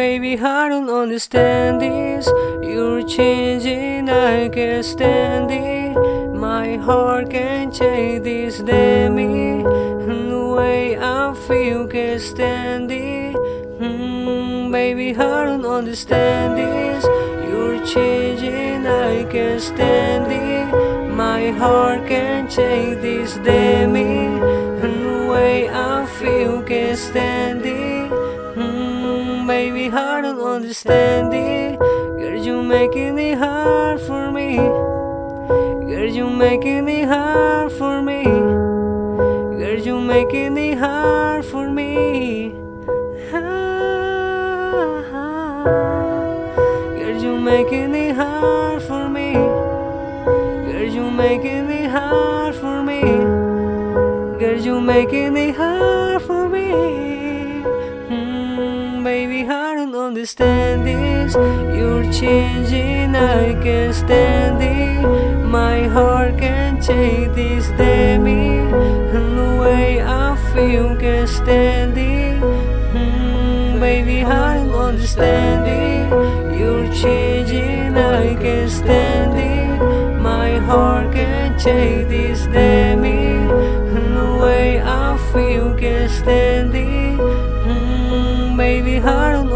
Baby, I don't understand this. You're changing, I can't stand it. My heart can't change this, damn it. The way I feel, can't stand it. Mm, baby, I don't understand this. You're changing, I can't stand it. My heart can't change this, damn it. The way I feel, can't stand it. Baby, I don't understand it. Girl, you making it hard for me. Girl, you making it hard for me. Girl, you making it hard for me. Girl, you making it hard for me. Girl, you making it hard for me. Girl, you making it hard for me. Don't understand this. You're changing, I can't stand it. My heart can't take this, damn it. And the way I feel, can't stand it. Mm, baby, I don't understand it. You're changing, I can't stand it. My heart can't take this, damn